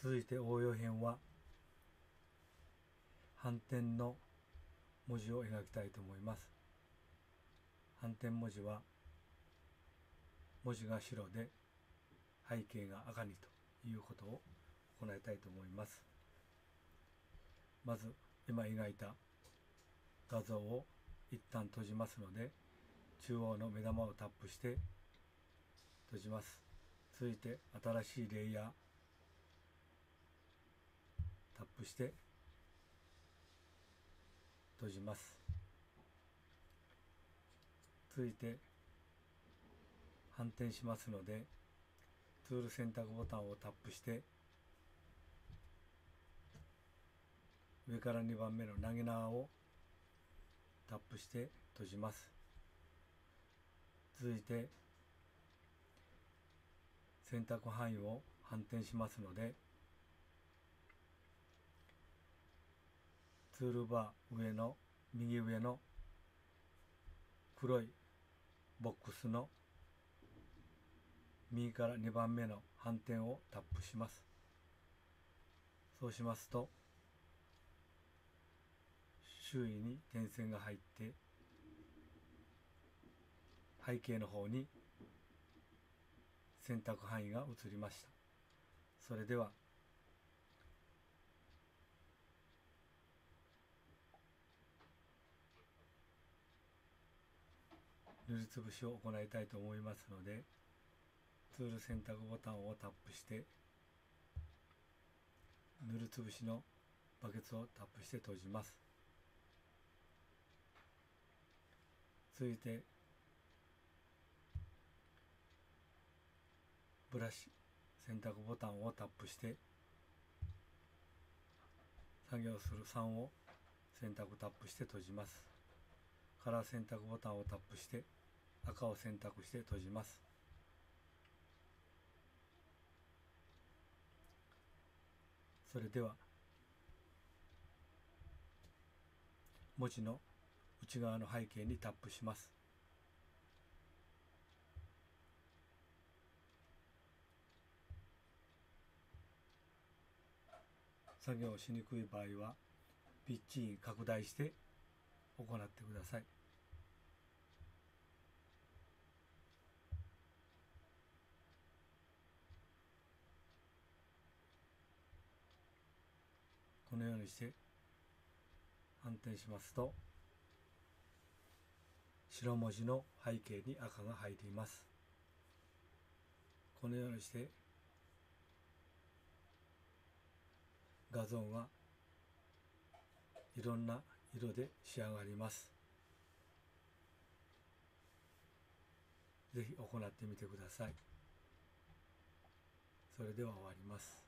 続いて応用編は反転の文字を描きたいと思います。反転文字は文字が白で背景が赤にということを行いたいと思います。まず今描いた画像を一旦閉じますので中央の目玉をタップして閉じます。続いて新しいレイヤータップして閉じます。続いて反転しますのでツール選択ボタンをタップして上から2番目の投げ縄をタップして閉じます。続いて選択範囲を反転しますのでツールバー上の右上の黒いボックスの右から2番目の反転をタップします。そうしますと周囲に点線が入って背景の方に選択範囲が移りました。それでは塗りつぶしを行いたいと思いますのでツール選択ボタンをタップして塗りつぶしのバケツをタップして閉じます。続いてブラシ選択ボタンをタップして作業する3を選択タップして閉じます。カラー選択ボタンをタップして赤を選択して閉じます。それでは文字の内側の背景にタップします。作業しにくい場合はピッチに拡大して行ってください。このようにして反転しますと白文字の背景に赤が入ります。このようにして画像がいろんな色で仕上がります。是非行ってみてください。それでは終わります。